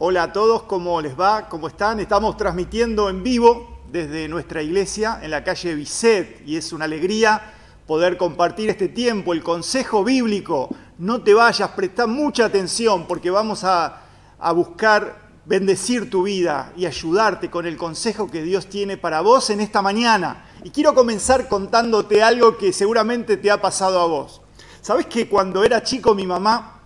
Hola a todos, ¿cómo les va? ¿Cómo están? Estamos transmitiendo en vivo desde nuestra iglesia en la calle Bisset y es una alegría poder compartir este tiempo, el consejo bíblico. No te vayas, presta mucha atención porque vamos a, a buscar bendecir tu vida y ayudarte con el consejo que Dios tiene para vos en esta mañana. Y quiero comenzar contándote algo que seguramente te ha pasado a vos. ¿Sabes que cuando era chico mi mamá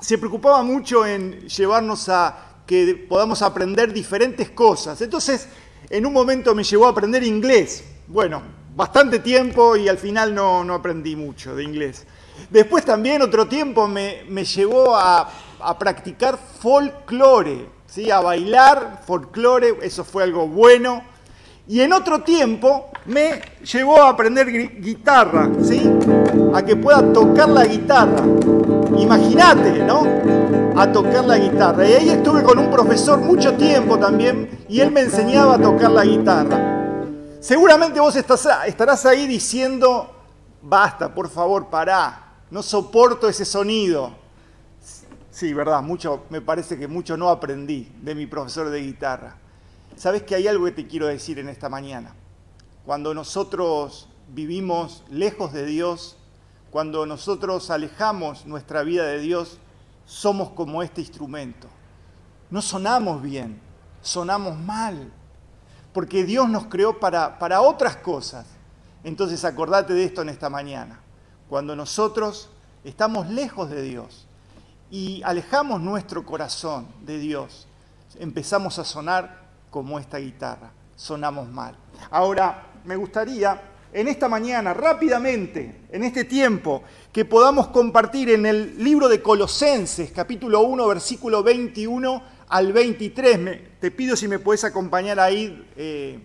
se preocupaba mucho en llevarnos a que podamos aprender diferentes cosas. Entonces, en un momento me llevó a aprender inglés. Bueno, bastante tiempo y al final no, no aprendí mucho de inglés. Después también otro tiempo me, me llevó a, a, practicar folclore, ¿sí? a bailar folclore, eso fue algo bueno. Y en otro tiempo me llevó a aprender guitarra, ¿sí? a que pueda tocar la guitarra. Imagínate, ¿no? A tocar la guitarra. Y ahí estuve con un profesor mucho tiempo también y él me enseñaba a tocar la guitarra. Seguramente vos estás, estarás ahí diciendo, basta, por favor, pará, no soporto ese sonido. Sí, verdad, mucho, me parece que mucho no aprendí de mi profesor de guitarra. ¿Sabes que hay algo que te quiero decir en esta mañana? Cuando nosotros vivimos lejos de Dios, cuando nosotros alejamos nuestra vida de Dios, somos como este instrumento. No sonamos bien, sonamos mal, porque Dios nos creó para, para otras cosas. Entonces acordate de esto en esta mañana. Cuando nosotros estamos lejos de Dios y alejamos nuestro corazón de Dios, empezamos a sonar como esta guitarra, sonamos mal. Ahora, me gustaría en esta mañana, rápidamente, en este tiempo, que podamos compartir en el libro de Colosenses, capítulo 1, versículo 21 al 23. te pido si me puedes acompañar ahí eh,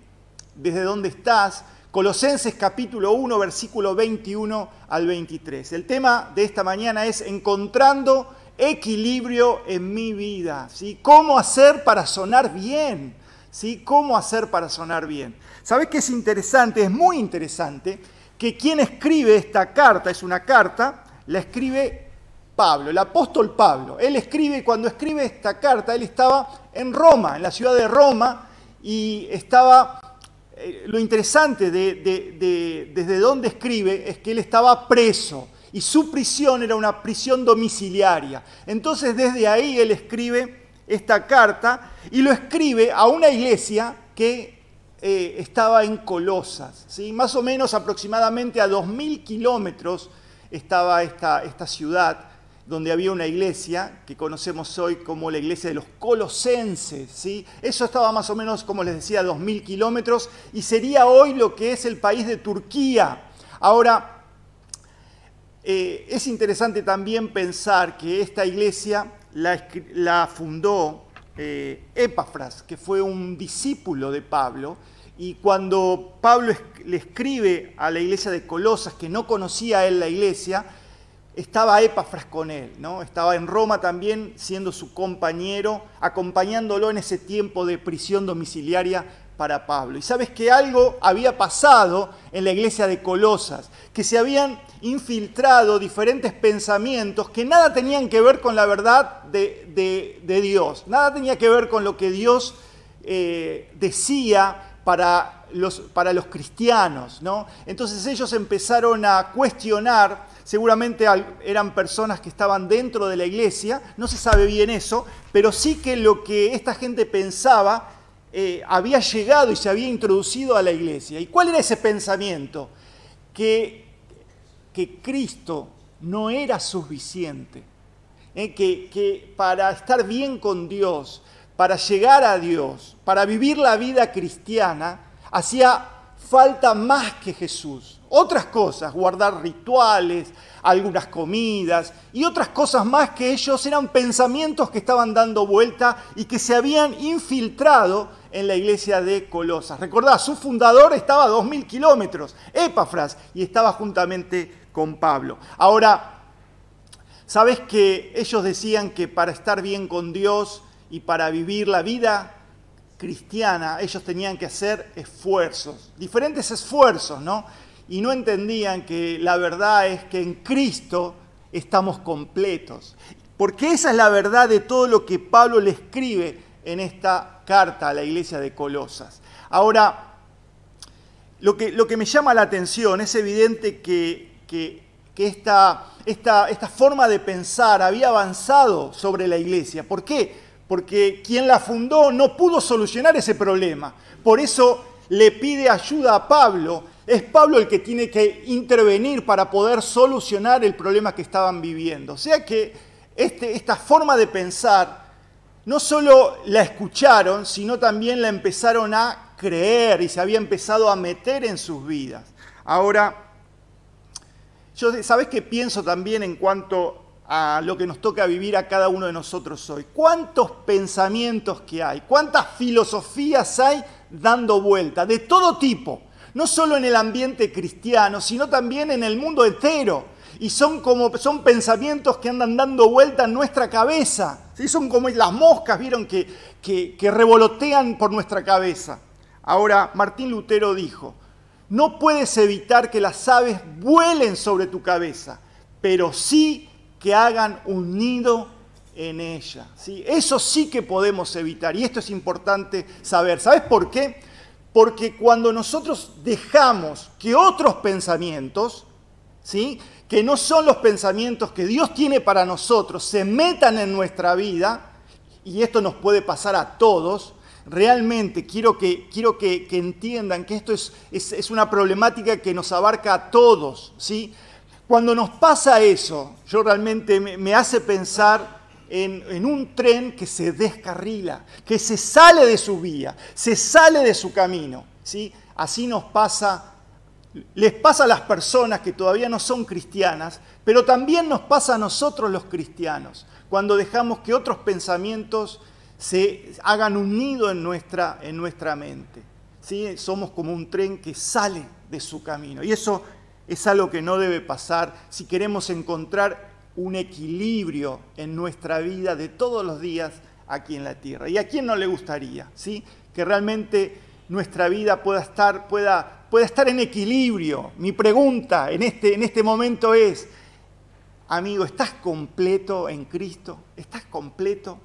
desde donde estás. Colosenses capítulo 1, versículo 21 al 23. El tema de esta mañana es encontrando equilibrio en mi vida. ¿sí? ¿Cómo hacer para sonar bien? ¿Sí? ¿Cómo hacer para sonar bien? ¿Sabes qué es interesante? Es muy interesante que quien escribe esta carta, es una carta, la escribe Pablo, el apóstol Pablo. Él escribe, cuando escribe esta carta, él estaba en Roma, en la ciudad de Roma, y estaba, eh, lo interesante de, de, desde donde escribe es que él estaba preso y su prisión era una prisión domiciliaria. Entonces desde ahí él escribe esta carta y lo escribe a una iglesia que eh, estaba en Colosas. ¿sí? Más o menos aproximadamente a 2.000 kilómetros estaba esta, esta ciudad donde había una iglesia que conocemos hoy como la iglesia de los colosenses. ¿sí? Eso estaba más o menos, como les decía, a 2.000 kilómetros y sería hoy lo que es el país de Turquía. Ahora, eh, es interesante también pensar que esta iglesia la, fundó eh, Epafras, que fue un discípulo de Pablo, y cuando Pablo le escribe a la iglesia de Colosas, que no conocía él la iglesia, estaba Epafras con él, ¿no? Estaba en Roma también siendo su compañero, acompañándolo en ese tiempo de prisión domiciliaria para Pablo. Y sabes que algo había pasado en la iglesia de Colosas, que se habían infiltrado diferentes pensamientos que nada tenían que ver con la verdad de, Dios, nada tenía que ver con lo que Dios eh, decía para los, para los cristianos. ¿no? Entonces ellos empezaron a cuestionar, seguramente eran personas que estaban dentro de la iglesia, no se sabe bien eso, pero sí que lo que esta gente pensaba eh, había llegado y se había introducido a la iglesia. ¿Y cuál era ese pensamiento? Que, que Cristo no era suficiente, ¿eh? que, que para estar bien con Dios, para llegar a Dios, para vivir la vida cristiana, hacía falta más que Jesús. Otras cosas, guardar rituales, algunas comidas y otras cosas más que ellos eran pensamientos que estaban dando vuelta y que se habían infiltrado en la iglesia de Colosas. Recordá, su fundador estaba a 2.000 kilómetros, Epafras, y estaba juntamente con Pablo. Ahora, ¿sabes que ellos decían que para estar bien con Dios y para vivir la vida cristiana, ellos tenían que hacer esfuerzos, diferentes esfuerzos, ¿no? Y no entendían que la verdad es que en Cristo estamos completos. Porque esa es la verdad de todo lo que Pablo le escribe en esta carta a la iglesia de Colosas. Ahora, lo que, lo que me llama la atención es evidente que, que, esta, esta, esta forma de pensar había avanzado sobre la iglesia. ¿Por qué? Porque quien la fundó no pudo solucionar ese problema. Por eso le pide ayuda a Pablo. Es Pablo el que tiene que intervenir para poder solucionar el problema que estaban viviendo. O sea que este, esta forma de pensar no solo la escucharon, sino también la empezaron a creer y se había empezado a meter en sus vidas. Ahora, yo, ¿sabes qué pienso también en cuanto a lo que nos toca vivir a cada uno de nosotros hoy? ¿Cuántos pensamientos que hay? ¿Cuántas filosofías hay dando vuelta? De todo tipo. No solo en el ambiente cristiano, sino también en el mundo entero y son como son pensamientos que andan dando vuelta en nuestra cabeza. Son como las moscas, vieron, que, que, revolotean por nuestra cabeza. Ahora, Martín Lutero dijo, no puedes evitar que las aves vuelen sobre tu cabeza, pero sí que hagan un nido en ella. ¿sí? Eso sí que podemos evitar y esto es importante saber. ¿Sabes por qué? Porque cuando nosotros dejamos que otros pensamientos, ¿sí? que no son los pensamientos que Dios tiene para nosotros, se metan en nuestra vida, y esto nos puede pasar a todos, realmente quiero que, quiero que, entiendan que esto es, es, una problemática que nos abarca a todos. ¿sí? Cuando nos pasa eso, yo realmente me, hace pensar en, un tren que se descarrila, que se sale de su vía, se sale de su camino. ¿sí? Así nos pasa les pasa a las personas que todavía no son cristianas, pero también nos pasa a nosotros los cristianos, cuando dejamos que otros pensamientos se hagan un nido en nuestra, en nuestra mente. ¿sí? Somos como un tren que sale de su camino. Y eso es algo que no debe pasar si queremos encontrar un equilibrio en nuestra vida de todos los días aquí en la tierra. ¿Y a quién no le gustaría? ¿sí? Que realmente nuestra vida pueda estar, pueda pueda estar en equilibrio. Mi pregunta en este, en este momento es, amigo, ¿estás completo en Cristo? ¿Estás completo?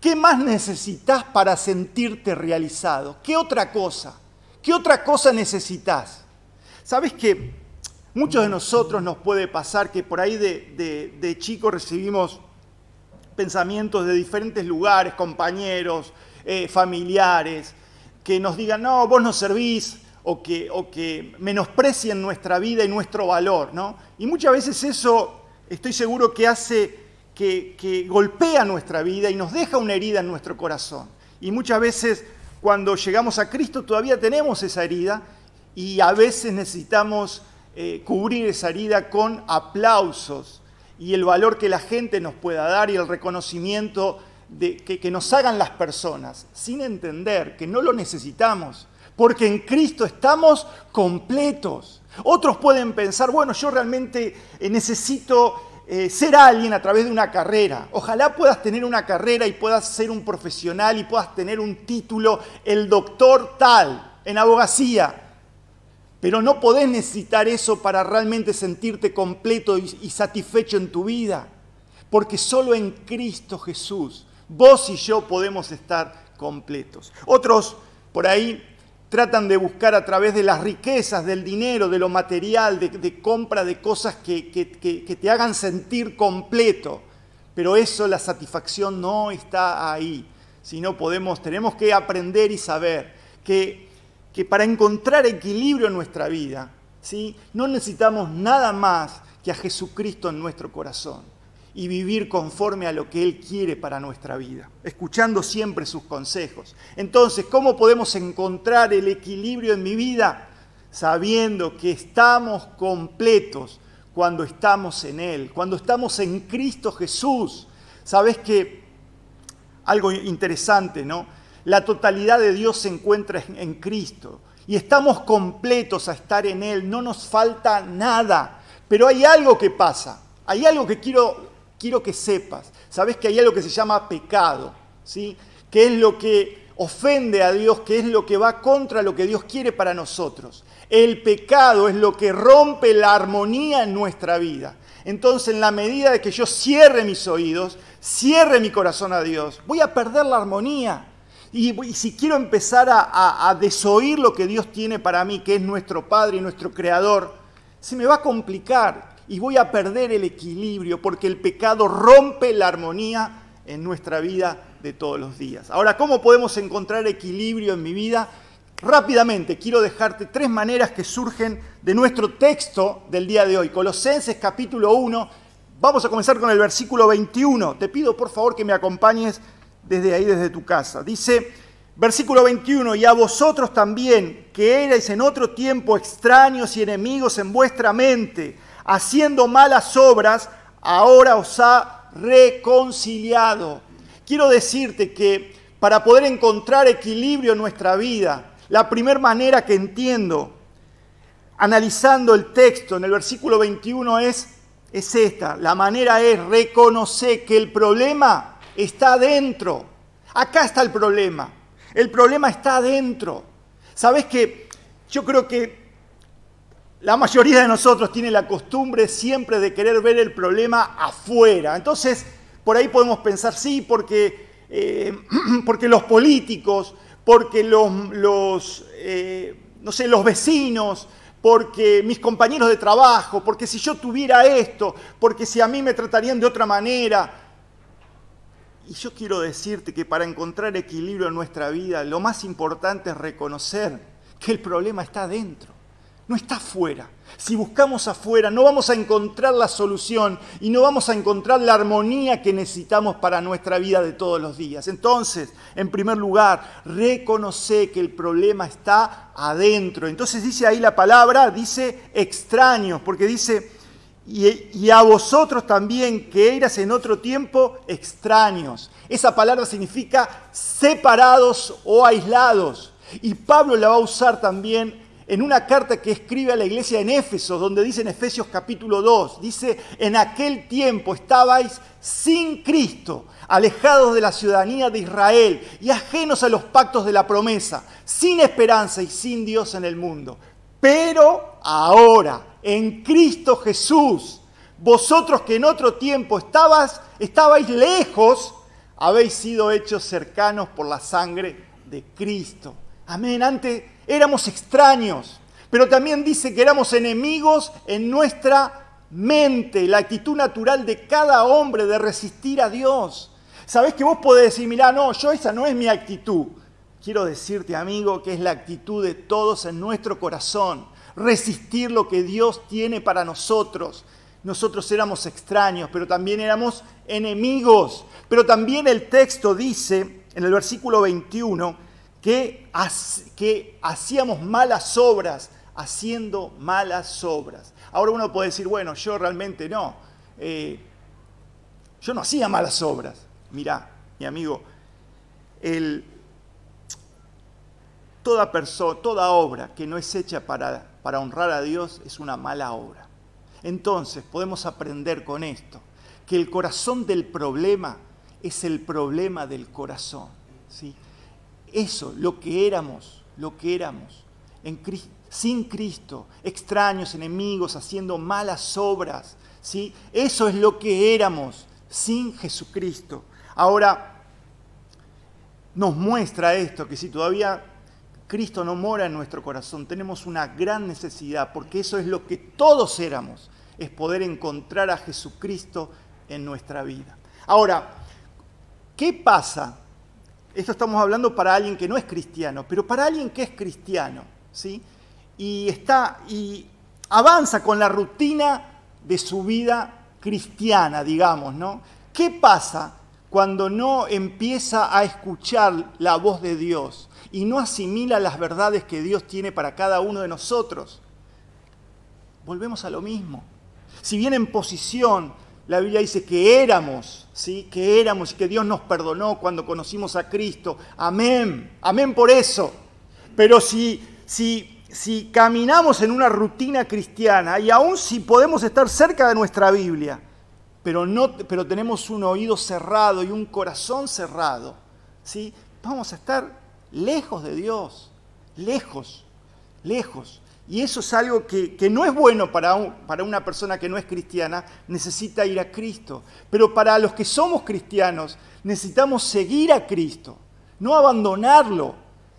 ¿Qué más necesitas para sentirte realizado? ¿Qué otra cosa? ¿Qué otra cosa necesitas? ¿Sabes que muchos de nosotros nos puede pasar que por ahí de, chicos recibimos pensamientos de diferentes lugares, compañeros, eh, familiares, que nos digan, no, vos no servís, o que, o que menosprecien nuestra vida y nuestro valor. ¿no? Y muchas veces eso estoy seguro que hace que, que golpea nuestra vida y nos deja una herida en nuestro corazón. Y muchas veces cuando llegamos a Cristo todavía tenemos esa herida y a veces necesitamos eh, cubrir esa herida con aplausos y el valor que la gente nos pueda dar y el reconocimiento que nos hagan las personas, sin entender que no lo necesitamos, porque en Cristo estamos completos. Otros pueden pensar, bueno, yo realmente eh, necesito eh, ser alguien a través de una carrera. Ojalá puedas tener una carrera y puedas ser un profesional y puedas tener un título, el doctor tal, en abogacía. Pero no podés necesitar eso para realmente sentirte completo y, satisfecho en tu vida. Porque solo en Cristo Jesús, vos y yo podemos estar completos. Otros por ahí tratan de buscar a través de las riquezas, del dinero, de lo material, de, compra de cosas que, que, te hagan sentir completo. Pero eso, la satisfacción no está ahí. Sino podemos, tenemos que aprender y saber que, que para encontrar equilibrio en nuestra vida, ¿sí? no necesitamos nada más que a Jesucristo en nuestro corazón y vivir conforme a lo que Él quiere para nuestra vida, escuchando siempre sus consejos. Entonces, ¿cómo podemos encontrar el equilibrio en mi vida? Sabiendo que estamos completos cuando estamos en Él, cuando estamos en Cristo Jesús. Sabes que algo interesante, ¿no? La totalidad de Dios se encuentra en Cristo y estamos completos a estar en Él, no nos falta nada. Pero hay algo que pasa, hay algo que quiero quiero que sepas, sabes que hay algo que se llama pecado, ¿sí? que es lo que ofende a Dios, que es lo que va contra lo que Dios quiere para nosotros. El pecado es lo que rompe la armonía en nuestra vida. entonces en la medida de que yo cierre mis oídos, cierre mi corazón a Dios, voy a perder la armonía. Y, si quiero empezar a, a desoír lo que Dios tiene para mí, que es nuestro Padre y nuestro Creador, se me va a complicar y voy a perder el equilibrio porque el pecado rompe la armonía en nuestra vida de todos los días. Ahora, ¿cómo podemos encontrar equilibrio en mi vida? Rápidamente, quiero dejarte tres maneras que surgen de nuestro texto del día de hoy. Colosenses capítulo 1, vamos a comenzar con el versículo 21. Te pido por favor que me acompañes desde ahí, desde tu casa. Dice, versículo 21, y a vosotros también, que erais en otro tiempo extraños y enemigos en vuestra mente, haciendo malas obras, ahora os ha reconciliado. Quiero decirte que para poder encontrar equilibrio en nuestra vida, la primera manera que entiendo, analizando el texto en el versículo 21, es, es esta. La manera es reconocer que el problema está adentro. Acá está el problema. El problema está adentro. ¿Sabes que Yo creo que la mayoría de nosotros tiene la costumbre siempre de querer ver el problema afuera. Entonces, por ahí podemos pensar, sí, porque, eh, porque los políticos, porque los, eh, no sé, los vecinos, porque mis compañeros de trabajo, porque si yo tuviera esto, porque si a mí me tratarían de otra manera. Y yo quiero decirte que para encontrar equilibrio en nuestra vida, lo más importante es reconocer que el problema está dentro no está afuera. Si buscamos afuera, no vamos a encontrar la solución y no vamos a encontrar la armonía que necesitamos para nuestra vida de todos los días. Entonces, en primer lugar, reconoce que el problema está adentro. Entonces dice ahí la palabra, dice extraños, porque dice, y, a vosotros también que eras en otro tiempo extraños. Esa palabra significa separados o aislados. Y Pablo la va a usar también en una carta que escribe a la iglesia en Éfeso, donde dice en Efesios capítulo 2, dice, en aquel tiempo estabais sin Cristo, alejados de la ciudadanía de Israel y ajenos a los pactos de la promesa, sin esperanza y sin Dios en el mundo. Pero ahora, en Cristo Jesús, vosotros que en otro tiempo estabas, estabais lejos, habéis sido hechos cercanos por la sangre de Cristo. Amén. Antes éramos extraños, pero también dice que éramos enemigos en nuestra mente, la actitud natural de cada hombre de resistir a Dios. Sabés que vos podés decir, mirá, no, yo esa no es mi actitud. Quiero decirte, amigo, que es la actitud de todos en nuestro corazón. Resistir lo que Dios tiene para nosotros. Nosotros éramos extraños, pero también éramos enemigos. Pero también el texto dice, en el versículo 21, que, hacíamos malas obras, haciendo malas obras. Ahora uno puede decir, bueno, yo realmente no, eh, yo no hacía malas obras. Mirá, mi amigo, toda persona, toda obra que no es hecha para, para honrar a Dios es una mala obra. Entonces podemos aprender con esto, que el corazón del problema es el problema del corazón. ¿sí? eso, lo que éramos, lo que éramos, sin Cristo, extraños, enemigos, haciendo malas obras. ¿sí? Eso es lo que éramos sin Jesucristo. Ahora, nos muestra esto, que si todavía Cristo no mora en nuestro corazón, tenemos una gran necesidad, porque eso es lo que todos éramos, es poder encontrar a Jesucristo en nuestra vida. Ahora, ¿qué pasa esto estamos hablando para alguien que no es cristiano, pero para alguien que es cristiano, ¿sí? Y está y avanza con la rutina de su vida cristiana, digamos, ¿no? ¿Qué pasa cuando no empieza a escuchar la voz de Dios y no asimila las verdades que Dios tiene para cada uno de nosotros? Volvemos a lo mismo. Si bien en posición la Biblia dice que éramos, ¿sí? Que éramos y que Dios nos perdonó cuando conocimos a Cristo. Amén. Amén por eso. Pero si, si, si caminamos en una rutina cristiana y aún si podemos estar cerca de nuestra Biblia, pero, no, pero tenemos un oído cerrado y un corazón cerrado, ¿sí? Vamos a estar lejos de Dios, lejos, lejos. Y eso es algo que, no es bueno para, para una persona que no es cristiana, necesita ir a Cristo. Pero para los que somos cristianos, necesitamos seguir a Cristo, no abandonarlo,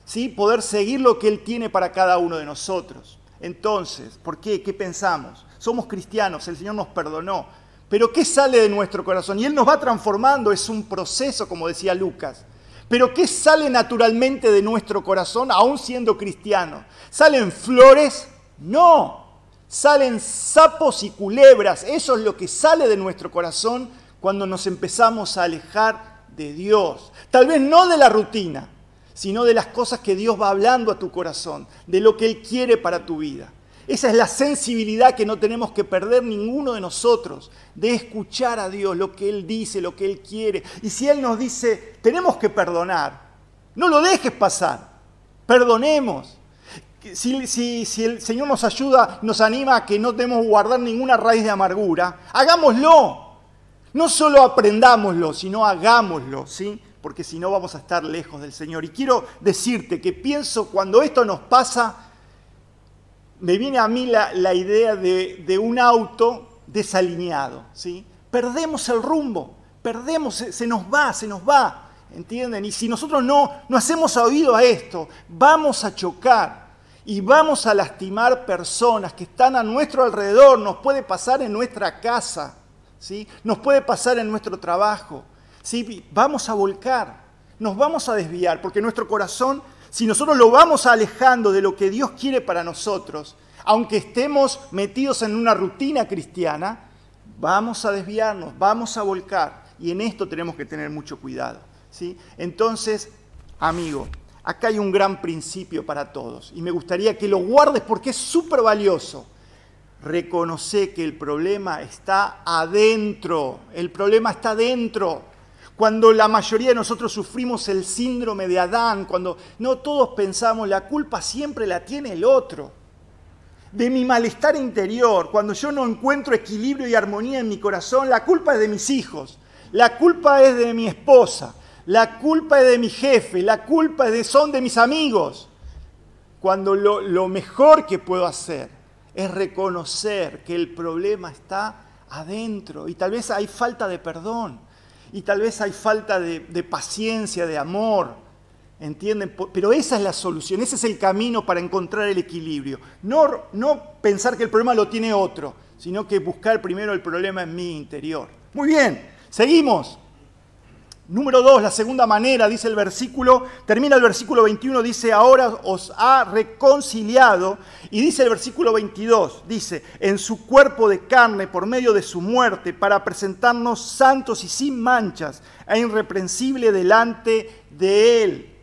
¿sí? poder seguir lo que Él tiene para cada uno de nosotros. Entonces, ¿por qué? ¿Qué pensamos? Somos cristianos, el Señor nos perdonó, pero ¿qué sale de nuestro corazón? Y Él nos va transformando, es un proceso, como decía Lucas. Pero ¿qué sale naturalmente de nuestro corazón, aún siendo cristiano? ¿Salen flores? No. Salen sapos y culebras. Eso es lo que sale de nuestro corazón cuando nos empezamos a alejar de Dios. Tal vez no de la rutina, sino de las cosas que Dios va hablando a tu corazón, de lo que Él quiere para tu vida. Esa es la sensibilidad que no tenemos que perder ninguno de nosotros, de escuchar a Dios lo que Él dice, lo que Él quiere. Y si Él nos dice, tenemos que perdonar, no lo dejes pasar, perdonemos. Si, si, el Señor nos ayuda, nos anima a que no debemos guardar ninguna raíz de amargura, hagámoslo. No solo aprendámoslo, sino hagámoslo, ¿sí? Porque si no vamos a estar lejos del Señor. Y quiero decirte que pienso cuando esto nos pasa, me viene a mí la, idea de, un auto desalineado. ¿sí? Perdemos el rumbo, perdemos, se, nos va, se nos va. ¿Entienden? Y si nosotros no, no hacemos oído a esto, vamos a chocar y vamos a lastimar personas que están a nuestro alrededor. Nos puede pasar en nuestra casa, ¿sí? nos puede pasar en nuestro trabajo. ¿sí? Vamos a volcar, nos vamos a desviar, porque nuestro corazón si nosotros lo vamos alejando de lo que Dios quiere para nosotros, aunque estemos metidos en una rutina cristiana, vamos a desviarnos, vamos a volcar. Y en esto tenemos que tener mucho cuidado. ¿sí? Entonces, amigo, acá hay un gran principio para todos. Y me gustaría que lo guardes porque es súper valioso. Reconoce que el problema está adentro. El problema está adentro cuando la mayoría de nosotros sufrimos el síndrome de Adán, cuando no todos pensamos la culpa siempre la tiene el otro. De mi malestar interior, cuando yo no encuentro equilibrio y armonía en mi corazón, la culpa es de mis hijos, la culpa es de mi esposa, la culpa es de mi jefe, la culpa es de, son de mis amigos. Cuando lo, lo mejor que puedo hacer es reconocer que el problema está adentro y tal vez hay falta de perdón y tal vez hay falta de, paciencia, de amor, ¿entienden? Pero esa es la solución, ese es el camino para encontrar el equilibrio. No, no pensar que el problema lo tiene otro, sino que buscar primero el problema en mi interior. Muy bien, seguimos. Número dos, la segunda manera, dice el versículo, termina el versículo 21, dice, ahora os ha reconciliado, y dice el versículo 22, dice, en su cuerpo de carne por medio de su muerte, para presentarnos santos y sin manchas e irreprensible delante de él.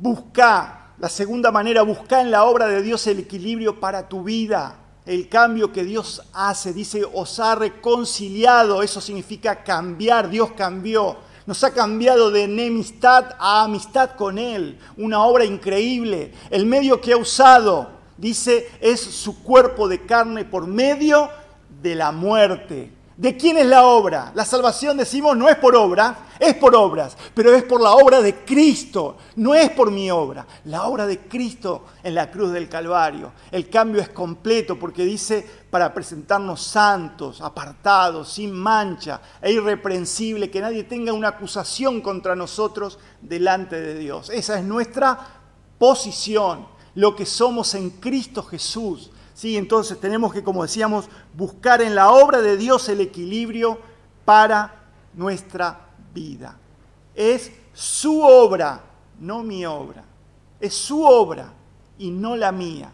Busca, la segunda manera, busca en la obra de Dios el equilibrio para tu vida el cambio que Dios hace. Dice, os ha reconciliado. Eso significa cambiar. Dios cambió. Nos ha cambiado de enemistad a amistad con Él. Una obra increíble. El medio que ha usado, dice, es su cuerpo de carne por medio de la muerte. ¿De quién es la obra? La salvación, decimos, no es por obra, es por obras, pero es por la obra de Cristo, no es por mi obra. La obra de Cristo en la cruz del Calvario. El cambio es completo porque dice para presentarnos santos, apartados, sin mancha e irreprensible, que nadie tenga una acusación contra nosotros delante de Dios. Esa es nuestra posición, lo que somos en Cristo Jesús. ¿Sí? Entonces tenemos que, como decíamos, buscar en la obra de Dios el equilibrio para nuestra vida. Es su obra, no mi obra. Es su obra y no la mía.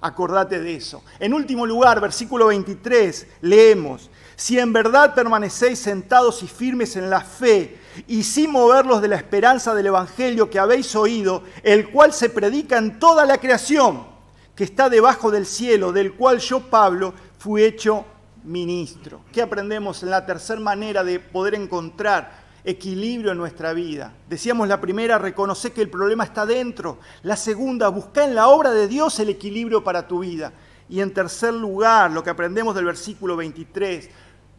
Acordate de eso. En último lugar, versículo 23, leemos, si en verdad permanecéis sentados y firmes en la fe y sin moverlos de la esperanza del Evangelio que habéis oído, el cual se predica en toda la creación que está debajo del cielo, del cual yo, Pablo, fui hecho ministro. ¿Qué aprendemos en la tercera manera de poder encontrar equilibrio en nuestra vida? Decíamos la primera, reconocer que el problema está dentro. La segunda, buscar en la obra de Dios el equilibrio para tu vida. Y en tercer lugar, lo que aprendemos del versículo 23,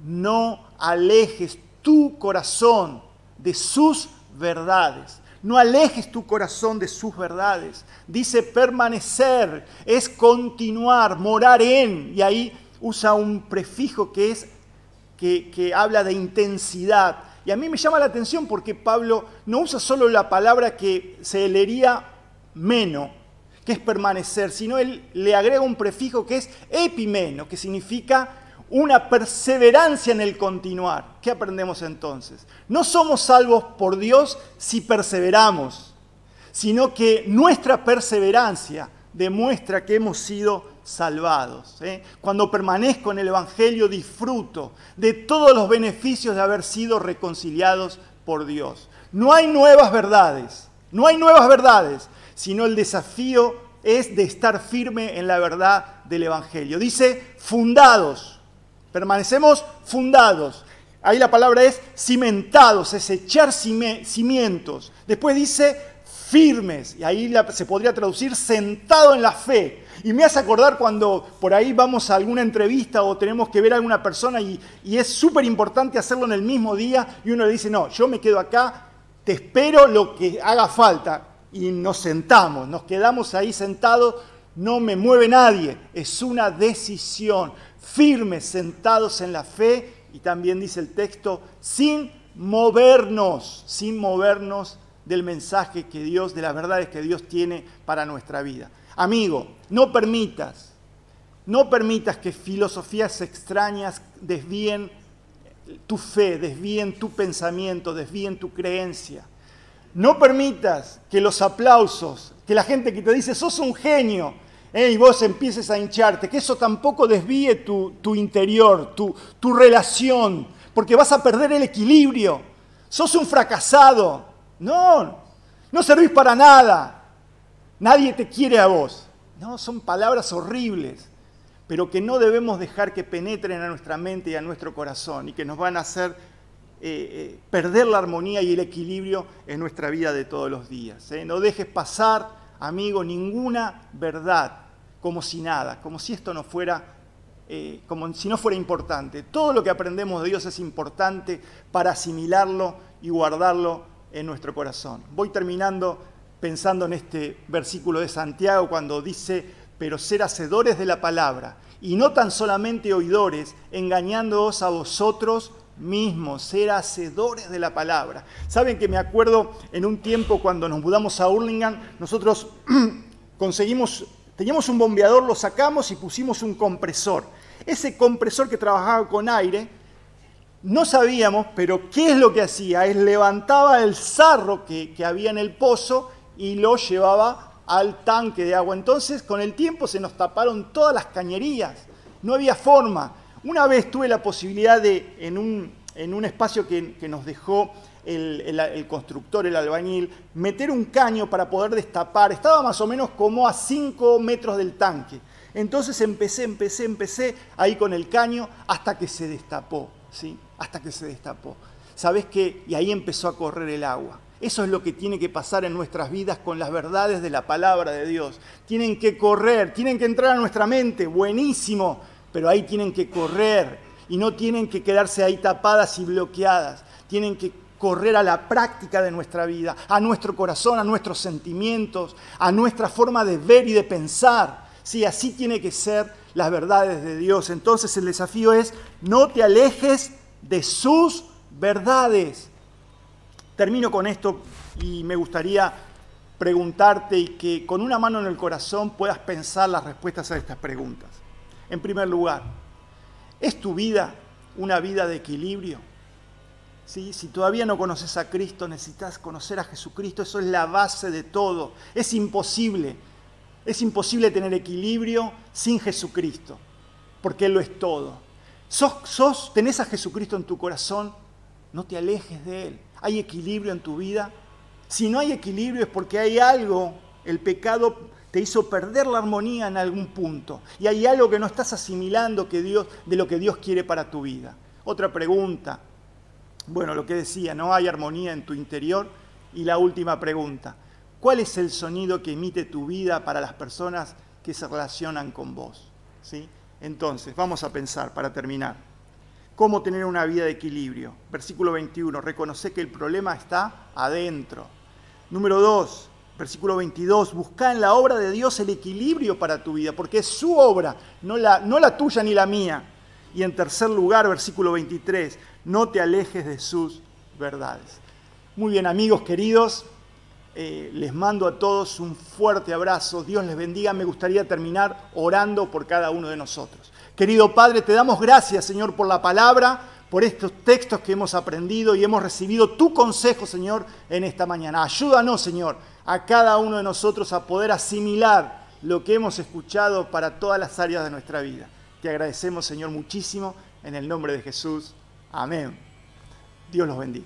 no alejes tu corazón de sus verdades. No alejes tu corazón de sus verdades. Dice permanecer, es continuar, morar en. Y ahí usa un prefijo que es que, que habla de intensidad. Y a mí me llama la atención porque Pablo no usa solo la palabra que se leería menos, que es permanecer, sino él le agrega un prefijo que es epimeno, que significa una perseverancia en el continuar. ¿Qué aprendemos entonces? No somos salvos por Dios si perseveramos, sino que nuestra perseverancia demuestra que hemos sido salvados. ¿eh? Cuando permanezco en el Evangelio disfruto de todos los beneficios de haber sido reconciliados por Dios. No hay nuevas verdades, no hay nuevas verdades, sino el desafío es de estar firme en la verdad del Evangelio. Dice fundados, permanecemos fundados. Ahí la palabra es cimentados, es echar cimientos. Después dice firmes, y ahí se podría traducir sentado en la fe. Y me hace acordar cuando por ahí vamos a alguna entrevista o tenemos que ver a alguna persona y, y es súper importante hacerlo en el mismo día y uno le dice, no, yo me quedo acá, te espero lo que haga falta. Y nos sentamos, nos quedamos ahí sentados, no me mueve nadie. Es una decisión, firmes, sentados en la fe y también dice el texto, sin movernos, sin movernos del mensaje que Dios, de las verdades que Dios tiene para nuestra vida. Amigo, no permitas, no permitas que filosofías extrañas desvíen tu fe, desvíen tu pensamiento, desvíen tu creencia. No permitas que los aplausos, que la gente que te dice, sos un genio, eh, y vos empieces a hincharte, que eso tampoco desvíe tu, interior, tu, relación, porque vas a perder el equilibrio. Sos un fracasado, no, no servís para nada. Nadie te quiere a vos. No, son palabras horribles, pero que no debemos dejar que penetren a nuestra mente y a nuestro corazón y que nos van a hacer eh, eh, perder la armonía y el equilibrio en nuestra vida de todos los días. No dejes pasar, amigo, ninguna verdad como si nada, como si esto no fuera como si no fuera importante. Todo lo que aprendemos de Dios es importante para asimilarlo y guardarlo en nuestro corazón. Voy terminando pensando en este versículo de Santiago cuando dice, pero ser hacedores de la palabra y no tan solamente oidores, engañándoos a vosotros mismos, ser hacedores de la palabra. Saben que me acuerdo en un tiempo cuando nos mudamos a Hurlingham, nosotros conseguimos, teníamos un bombeador, lo sacamos y pusimos un compresor. Ese compresor que trabajaba con aire, no sabíamos, pero ¿qué es lo que hacía? Es levantaba el sarro que, había en el pozo y lo llevaba al tanque de agua. Entonces, con el tiempo se nos taparon todas las cañerías, no había forma. Una vez tuve la posibilidad de, en un, en un espacio que, nos dejó el, constructor, el albañil, meter un caño para poder destapar. Estaba más o menos como a 5 metros del tanque. Entonces empecé, empecé, empecé ahí con el caño hasta que se destapó. ¿sí? hasta que se destapó. ¿Sabes qué? Y ahí empezó a correr el agua. Eso es lo que tiene que pasar en nuestras vidas con las verdades de la palabra de Dios. Tienen que correr, tienen que entrar a nuestra mente, buenísimo, pero ahí tienen que correr y no tienen que quedarse ahí tapadas y bloqueadas. Tienen que correr a la práctica de nuestra vida, a nuestro corazón, a nuestros sentimientos, a nuestra forma de ver y de pensar. Sí, así tiene que ser las verdades de Dios. Entonces el desafío es, no te alejes de sus verdades. Termino con esto y me gustaría preguntarte y que con una mano en el corazón puedas pensar las respuestas a estas preguntas. En primer lugar, ¿es tu vida una vida de equilibrio? Si todavía no conoces a Cristo, necesitas conocer a Jesucristo, eso es la base de todo. Es imposible, es imposible tener equilibrio sin Jesucristo, porque Él lo es todo. Sos, tenés a Jesucristo en tu corazón, no te alejes de Él. ¿Hay equilibrio en tu vida? Si no hay equilibrio es porque hay algo, el pecado te hizo perder la armonía en algún punto. Y hay algo que no estás asimilando que Dios, de lo que Dios quiere para tu vida. Otra pregunta. Bueno, lo que decía, no hay armonía en tu interior. Y la última pregunta. ¿Cuál es el sonido que emite tu vida para las personas que se relacionan con vos? ¿Sí? Entonces, vamos a pensar para terminar. ¿Cómo tener una vida de equilibrio? Versículo 21, reconoce que el problema está adentro. Número 2, versículo 22, busca en la obra de Dios el equilibrio para tu vida, porque es su obra, no la, no la tuya ni la mía. Y en tercer lugar, versículo 23, no te alejes de sus verdades. Muy bien, amigos queridos, eh, les mando a todos un fuerte abrazo. Dios les bendiga. Me gustaría terminar orando por cada uno de nosotros. Querido Padre, te damos gracias, Señor, por la palabra, por estos textos que hemos aprendido y hemos recibido tu consejo, Señor, en esta mañana. Ayúdanos, Señor, a cada uno de nosotros a poder asimilar lo que hemos escuchado para todas las áreas de nuestra vida. Te agradecemos, Señor, muchísimo. En el nombre de Jesús. Amén. Dios los bendiga.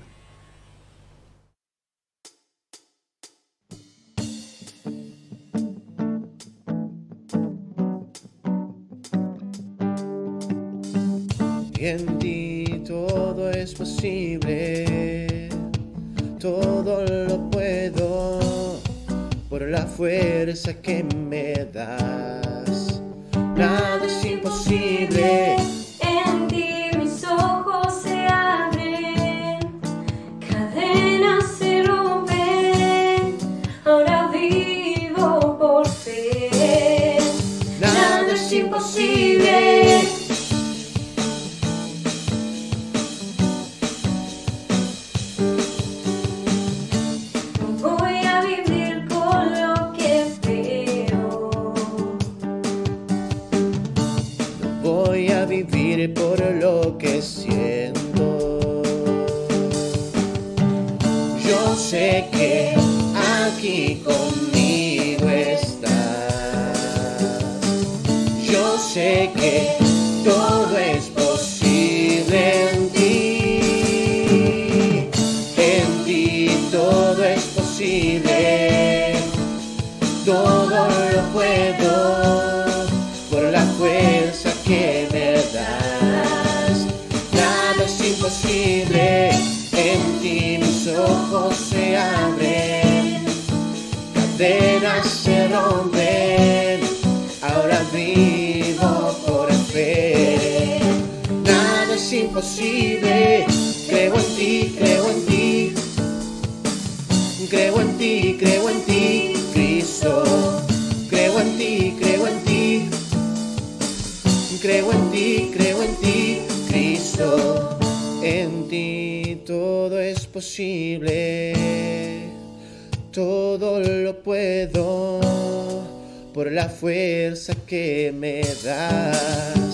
en ti todo es posible, todo lo puedo por la fuerza que me das. Es sé que aquí conmigo estás. Yo sé que todo es abren, cadenas se rompen, ahora vivo por fe. Nada es imposible, creo en ti, creo en ti. Creo en ti, creo en ti, Cristo. Creo en ti, creo en ti. Creo en ti, creo en ti, Cristo. En ti todo es posible. Todo lo puedo por la fuerza que me das.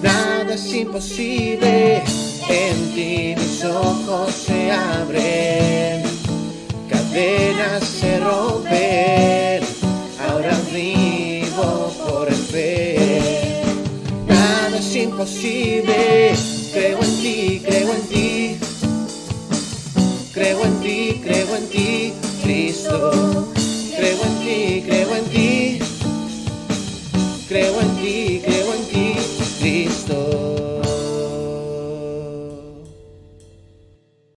Nada es imposible. En ti mis ojos se abren cadenas se rompen, ahora vivo por fe. Nada es imposible, creo en ti, creo en ti. Creo en ti, creo en ti, Cristo. Creo en ti, creo en ti. Creo en ti,